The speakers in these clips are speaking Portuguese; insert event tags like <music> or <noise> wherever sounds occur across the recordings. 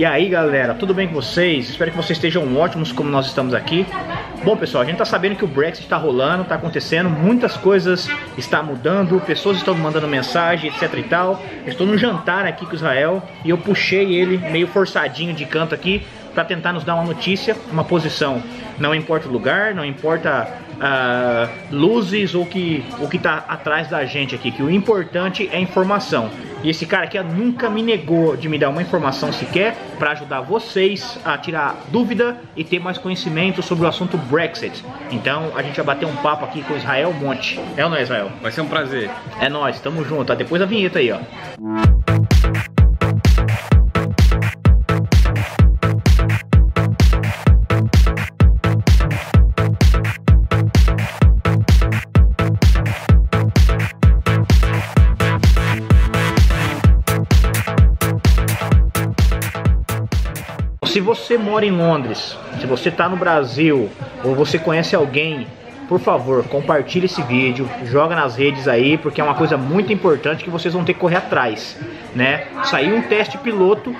E aí galera, tudo bem com vocês? Espero que vocês estejam ótimos como nós estamos aqui. Bom pessoal, a gente tá sabendo que o Brexit está rolando, tá acontecendo, muitas coisas estão mudando, pessoas estão me mandando mensagem, etc e tal. Eu estou no jantar aqui com Israel e eu puxei ele meio forçadinho de canto aqui para tentar nos dar uma notícia, uma posição. Não importa o lugar, não importa uh, luzes ou que o que está atrás da gente aqui, que o importante é informação. E esse cara aqui nunca me negou de me dar uma informação sequer para ajudar vocês a tirar dúvida e ter mais conhecimento sobre o assunto Brexit. Então a gente vai bater um papo aqui com Israel Monte. É ou não é, Israel? Vai ser um prazer. É nós, tamo junto. Depois da vinheta aí, ó. Você mora em Londres, se você está no Brasil ou você conhece alguém, por favor, compartilhe esse vídeo, joga nas redes aí, porque é uma coisa muito importante que vocês vão ter que correr atrás, né? Saiu um teste piloto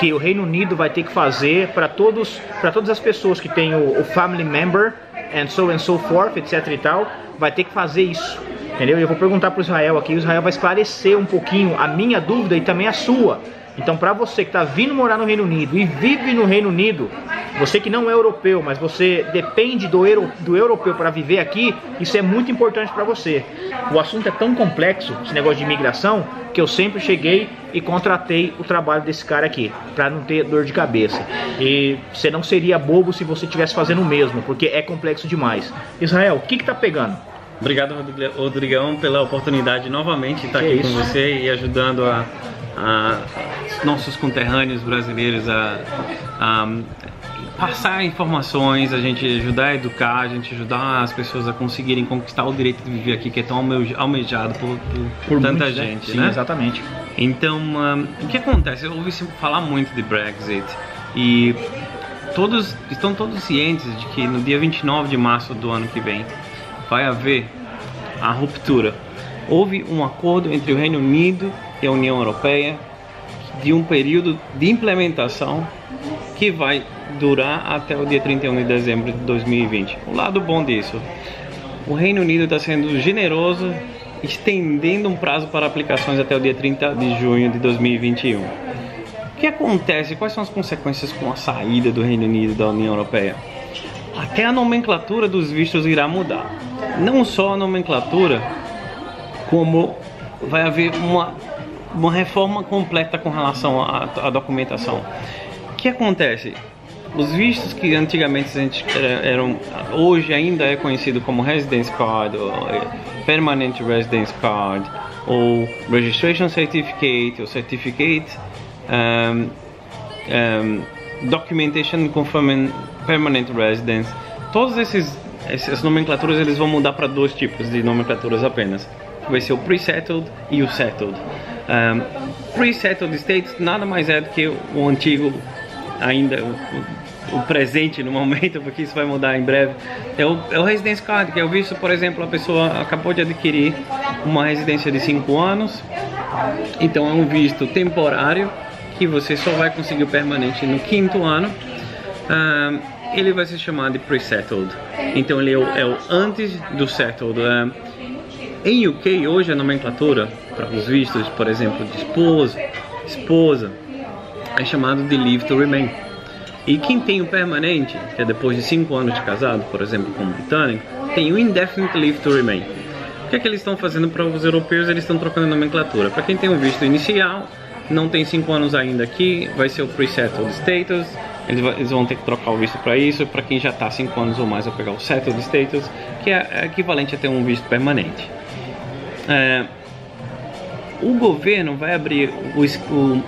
que o Reino Unido vai ter que fazer para todos, para todas as pessoas que têm o, o family member and so and so forth, etc e tal, vai ter que fazer isso. Entendeu? Eu vou perguntar para o Israel aqui, o Israel vai esclarecer um pouquinho a minha dúvida e também a sua então, para você que está vindo morar no Reino Unido e vive no Reino Unido, você que não é europeu, mas você depende do, euro, do europeu para viver aqui, isso é muito importante para você. O assunto é tão complexo, esse negócio de imigração, que eu sempre cheguei e contratei o trabalho desse cara aqui, para não ter dor de cabeça. E você não seria bobo se você estivesse fazendo o mesmo, porque é complexo demais. Israel, o que que tá pegando? Obrigado, Rodrigão, pela oportunidade de novamente estar aqui com você e ajudando a, a nossos conterrâneos brasileiros a, a passar informações, a gente ajudar a educar, a gente ajudar as pessoas a conseguirem conquistar o direito de viver aqui, que é tão almejado por, por, por tanta muitos, né? gente. Sim, né? exatamente. Então, um, o que acontece? Eu ouvi falar muito de Brexit e todos estão todos cientes de que no dia 29 de março do ano que vem vai haver a ruptura. Houve um acordo entre o Reino Unido e a União Europeia de um período de implementação que vai durar até o dia 31 de dezembro de 2020. O lado bom disso, o Reino Unido está sendo generoso, estendendo um prazo para aplicações até o dia 30 de junho de 2021. O que acontece? Quais são as consequências com a saída do Reino Unido da União Europeia? Até a nomenclatura dos vistos irá mudar. Não só a nomenclatura, como vai haver uma uma reforma completa com relação à, documentação. O que acontece? Os vistos que antigamente a gente eram, hoje ainda é conhecido como Residence Card, ou eh, Permanent Residence Card, ou Registration Certificate, ou Certificate um, um, Documentation Confirming Permanent Residence. Todas esses, essas nomenclaturas eles vão mudar para dois tipos de nomenclaturas apenas. Vai ser o Pre-Settled e o Settled. Um, Pre-settled states nada mais é do que o antigo, ainda o, o, presente no momento, porque isso vai mudar em breve. É o, é o Residence Card, que é o visto, por exemplo, a pessoa acabou de adquirir uma residência de 5 anos, então é um visto temporário que você só vai conseguir o permanente no quinto ano. Um, ele vai se chamar de pre-settled. Então ele é o, é o, antes do settled. Um, em UK hoje a nomenclatura para os vistos, por exemplo, de esposo, esposa, é chamado de leave to remain. E quem tem o permanente, que é depois de 5 anos de casado, por exemplo, como britânico, tem o indefinite leave to remain. O que é que eles estão fazendo para os europeus? Eles estão trocando nomenclatura. Para quem tem o visto inicial, não tem 5 anos ainda aqui, vai ser o pre-settled status. Eles vão ter que trocar o visto para isso. Para quem já está 5 anos ou mais, vai pegar o settled status, que é equivalente a ter um visto permanente. É, o governo vai abrir o, o, o,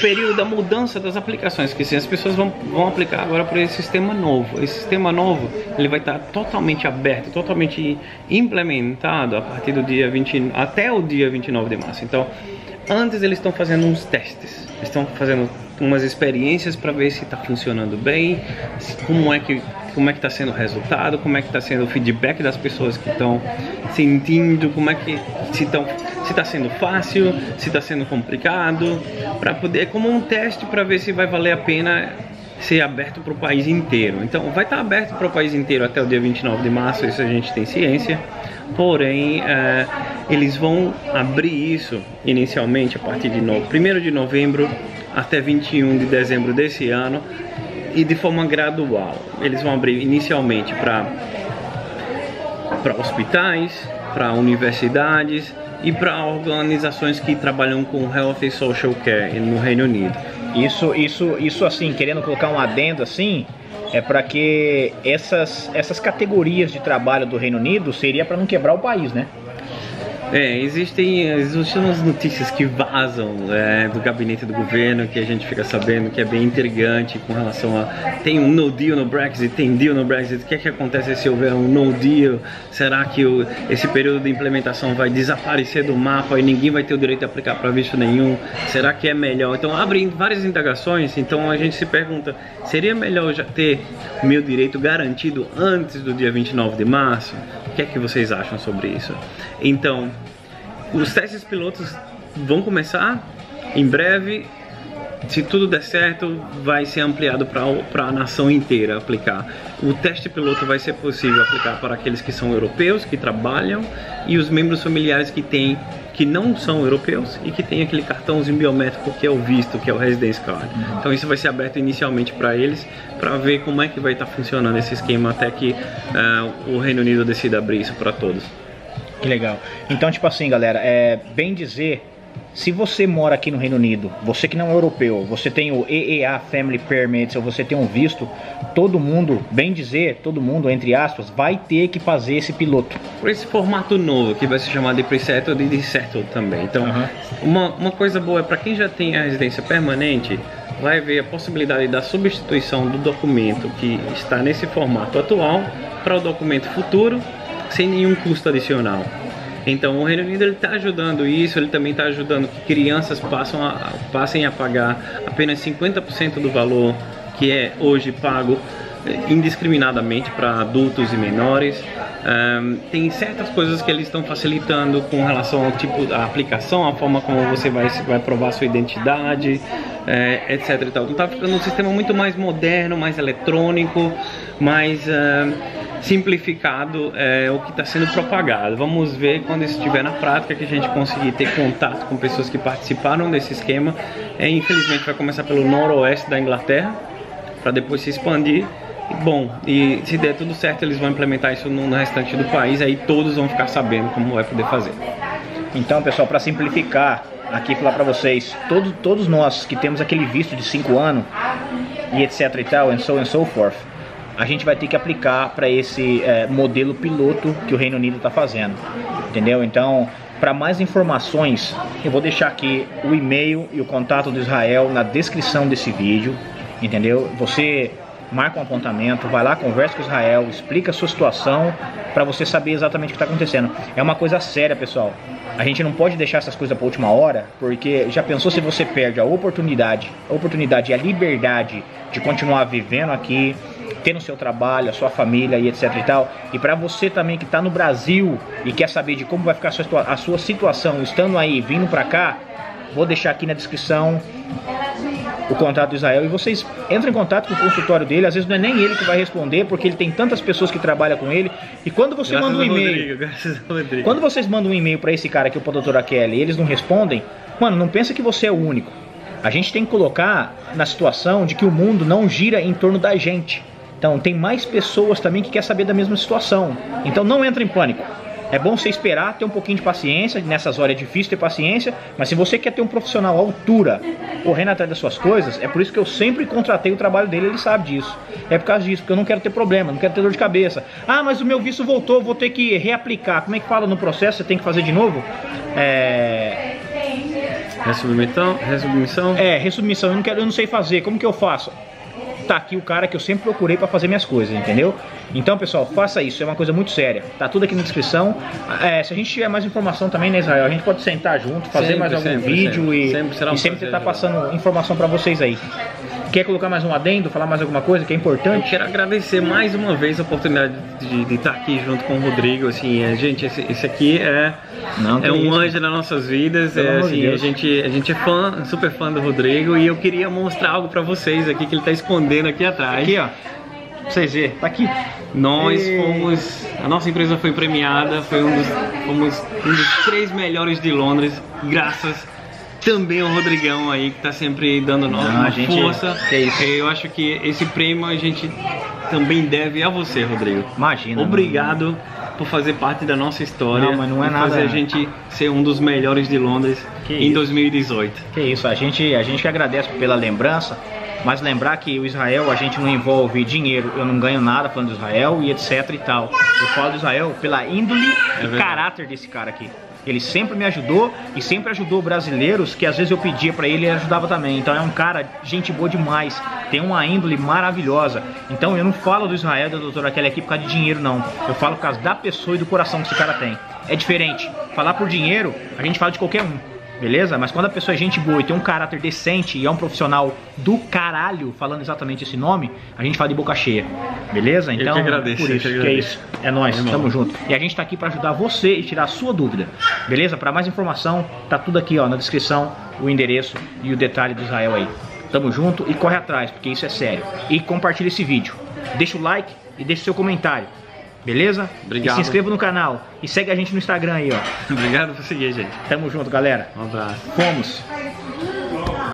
período da mudança das aplicações, que sim, as pessoas vão, vão aplicar agora para esse sistema novo. Esse sistema novo ele vai estar totalmente aberto, totalmente implementado a partir do dia 20, até o dia 29 de março. Então, antes eles estão fazendo uns testes, estão fazendo umas experiências para ver se está funcionando bem, como é que como é que está sendo o resultado, como é que está sendo o feedback das pessoas que estão sentindo, como é que se estão se está sendo fácil, se está sendo complicado, para poder é como um teste para ver se vai valer a pena ser aberto para o país inteiro. Então, vai estar tá aberto para o país inteiro até o dia 29 de março, isso a gente tem ciência. Porém, é, eles vão abrir isso inicialmente a partir de no, 1 de novembro até 21 de dezembro desse ano e de forma gradual. Eles vão abrir inicialmente para hospitais, para universidades e para organizações que trabalham com health e social care no Reino Unido. Isso, isso, isso assim, querendo colocar um adendo assim, é para que essas, essas categorias de trabalho do Reino Unido seria para não quebrar o país, né? É, existem, existem umas notícias que vazam é, do gabinete do governo que a gente fica sabendo que é bem intrigante com relação a tem um no deal no Brexit, tem deal no Brexit, o que é que acontece se houver um no deal? Será que o, esse período de implementação vai desaparecer do mapa e ninguém vai ter o direito de aplicar para visto nenhum? Será que é melhor? Então abrem várias indagações, então a gente se pergunta, seria melhor já ter meu direito garantido antes do dia 29 de março? O que é que vocês acham sobre isso? Então, os testes pilotos vão começar em breve. Se tudo der certo, vai ser ampliado para a nação inteira aplicar. O teste piloto vai ser possível aplicar para aqueles que são europeus, que trabalham, e os membros familiares que têm que não são europeus e que têm aquele cartãozinho biométrico que é o visto, que é o Residence Card. Então isso vai ser aberto inicialmente para eles, para ver como é que vai estar tá funcionando esse esquema até que uh, o Reino Unido decida abrir isso para todos. Que legal. Então, tipo assim, galera, é bem dizer, se você mora aqui no Reino Unido, você que não é europeu, você tem o EEA Family Permit, ou você tem um visto, todo mundo, bem dizer, todo mundo, entre aspas, vai ter que fazer esse piloto. Por esse formato novo, que vai se chamar de pre-settled e de settled também. Então, uhum. uma, uma coisa boa é para quem já tem a residência permanente, vai ver a possibilidade da substituição do documento que está nesse formato atual para o documento futuro sem nenhum custo adicional. Então o Reino Unido está ajudando isso, ele também está ajudando que crianças passam a, passem a pagar apenas 50% do valor que é hoje pago eh, indiscriminadamente para adultos e menores. Um, tem certas coisas que eles estão facilitando com relação ao tipo da aplicação, a forma como você vai, vai provar sua identidade, é, etc. Então está ficando um sistema muito mais moderno, mais eletrônico, mais uh, simplificado é, o que está sendo propagado. Vamos ver quando isso estiver na prática que a gente conseguir ter contato com pessoas que participaram desse esquema. É, infelizmente vai começar pelo noroeste da Inglaterra para depois se expandir. Bom, e se der tudo certo, eles vão implementar isso no restante do país, aí todos vão ficar sabendo como vai poder fazer. Então, pessoal, para simplificar, aqui falar para vocês, todos, todos nós que temos aquele visto de 5 anos e etc e tal, and so and so forth, a gente vai ter que aplicar para esse é, modelo piloto que o Reino Unido está fazendo, entendeu? Então, para mais informações, eu vou deixar aqui o e-mail e o contato do Israel na descrição desse vídeo, entendeu? Você marca um apontamento, vai lá, conversa com Israel, explica a sua situação para você saber exatamente o que está acontecendo. É uma coisa séria, pessoal. A gente não pode deixar essas coisas para última hora, porque já pensou se você perde a oportunidade, a oportunidade e a liberdade de continuar vivendo aqui, ter no seu trabalho, a sua família e etc e tal. E para você também que está no Brasil e quer saber de como vai ficar a sua, a sua situação estando aí, vindo para cá, vou deixar aqui na descrição o contato do Israel e vocês entram em contato com o consultório dele. Às vezes não é nem ele que vai responder, porque ele tem tantas pessoas que trabalham com ele. E quando você graças manda um e-mail, quando vocês mandam um e-mail para esse cara aqui, o doutor Kelly, e eles não respondem, mano, não pensa que você é o único. A gente tem que colocar na situação de que o mundo não gira em torno da gente. Então tem mais pessoas também que quer saber da mesma situação. Então não entra em pânico. É bom você esperar, ter um pouquinho de paciência. Nessas horas é difícil ter paciência, mas se você quer ter um profissional à altura, correndo atrás das suas coisas, é por isso que eu sempre contratei o trabalho dele, ele sabe disso. É por causa disso, porque eu não quero ter problema, não quero ter dor de cabeça. Ah, mas o meu visto voltou, vou ter que reaplicar. Como é que fala no processo? Você tem que fazer de novo? É. Resubmissão? Resubmissão? É, resubmissão. Eu não, quero, eu não sei fazer. Como que eu faço? Tá aqui o cara que eu sempre procurei para fazer minhas coisas, entendeu? Então, pessoal, faça isso, é uma coisa muito séria. Tá tudo aqui na descrição. É, se a gente tiver mais informação também, né, Israel? A gente pode sentar junto, fazer sempre, mais algum sempre, vídeo sempre. e sempre, e sempre tentar passando informação para vocês aí. Quer colocar mais um adendo, falar mais alguma coisa que é Eu importante? quero agradecer mais uma vez a oportunidade de, de estar aqui junto com o Rodrigo. Assim, é, gente, esse, esse aqui é, Não, é um isso. anjo nas nossas vidas. Pelo É, assim, a gente, a gente é fã, super fã do Rodrigo e eu queria mostrar algo pra vocês aqui que ele tá escondendo aqui atrás. Aqui, ó. Pra vocês verem, tá aqui. Nós E- fomos, a nossa empresa foi premiada, foi um dos, fomos um dos três melhores de Londres, graças também ao Rodrigão aí que tá sempre dando Não, nossa a gente- força. que isso. Eu acho que esse prêmio a gente também deve a você, Rodrigo. Imagina. Obrigado por fazer parte da nossa história Não, mas não é e nada- fazer a gente ser um dos melhores de Londres Que em isso. 2018. Que isso, a gente, a gente que agradece pela lembrança, mas lembrar que o Israel a gente não envolve dinheiro, eu não ganho nada falando do Israel e etc e tal. Eu falo do Israel pela índole e verdade. caráter desse cara aqui. Ele sempre me ajudou e sempre ajudou brasileiros que às vezes eu pedia pra ele e ele ajudava também. Então é um cara, gente boa demais, tem uma índole maravilhosa. Então eu não falo do Israel e da doutora Kelly aqui por causa de dinheiro, não. Eu falo por causa da pessoa e do coração que esse cara tem. É diferente. Falar por dinheiro, a gente fala de qualquer um. Beleza? Mas quando a pessoa é gente boa e tem um caráter decente e é um profissional do caralho, falando exatamente esse nome, a gente fala de boca cheia. Beleza? Eu Então, que agradeço, por eu isso, que que é isso. É nóis, Irmão. tamo junto. E a gente tá aqui pra ajudar você e tirar a sua dúvida. Beleza? Pra mais informação, tá tudo aqui, ó, na descrição, o endereço e o detalhe do Israel aí. Tamo junto e corre atrás, porque isso é sério. E compartilha esse vídeo. Deixa o like e deixa o seu comentário. Beleza? Obrigado. E se inscreva no canal e segue a gente no Instagram aí, ó. <laughs> Obrigado por seguir, gente. Tamo junto, galera. Um abraço. Fomos.